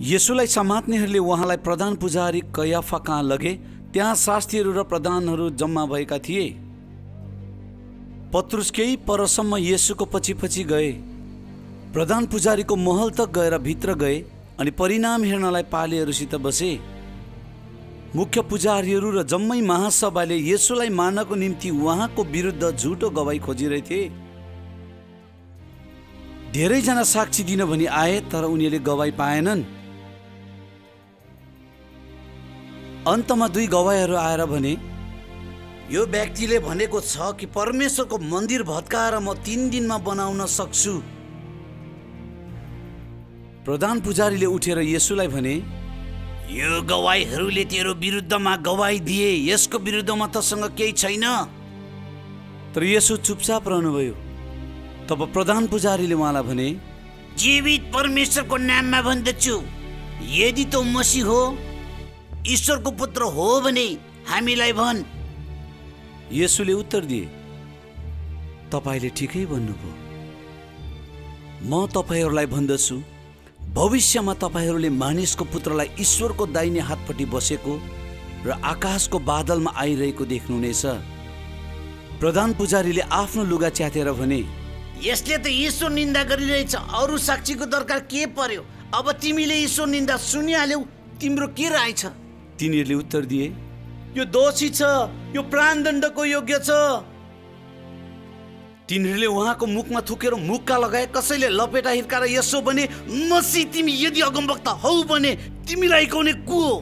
यसुलाई समात्नेहरूले उहाँलाई प्रधान पुजारी कयाफा कहाँ लगे? त्यहाँ शास्त्रीहरू र प्रधानहरू जम्मा भएका थिए। पत्रुस केही परसम्म येसुको पछि पछि गए। प्रधान पुजारीको महल तक गएर भित्र गए अनि परिणाम हेर्नलाई पालेहरूसित बसे। मुख्य पुजारीहरू र जम्मै महासभाले येसुलाई मार्नको निम्ति उहाँको विरुद्ध झुटो गवाई खोजिरहेथे। धेरैजना साक्षी दिन भनी आए तर उनीहरूले गवाई पाएनन्। अन्तमा दुई गवाईहरू आएर भने यो व्यक्तिले भनेको छ कि परमेश्वरको मन्दिर भत्काएर म तिन दिनमा बनाउन सक्छु? प्रधान पुजारीले उठेर येसुलाई भने यो गवाईहरूले तेरो विरुद्धमा गवाई दिए यसको विरुद्धमा तसँग केही छैन? तर यसो चुपचाप रहनुभयो। तब प्रधान पुजारीले उहाँलाई भने जीवित परमेश्वरको नाममा भन्दछु। यदि त मसी हो ईश्वरको पुत्र हो भने हामीलाई भन्। यसुले उत्तर दिए तपाईँले ठिकै भन्नुभयो। म तपाईँहरूलाई भन्दछु। भविष्यमा तपाईँहरूले मानिसको पुत्रलाई ईश्वरको दाहिने हातपट्टि बसेको र आकाशको बादलमा आइरहेको देख्नुहुनेछ प्रधान पुजारीले आफ्नो लुगा च्यातेर भने यसले त ईश्वर निन्दा गरिरहेछ। अरू साक्षीको दरकार के पर्यो? अब तिमीले ईश्वर निन्दा सुनिहाल्यौ तिम्रो के राय छ? तिनीहरूले उत्तर दिए यो दोषी छ यो प्राणदण्डको योग्य छ। तिनीहरूले उहाँको मुखमा थुकेर मुक्का लगाए कसैले लपेटा हिर्काएर यसो भने मसी तिमी यदि अगमवक्ता हौ भने तिमीलाई कौने को हो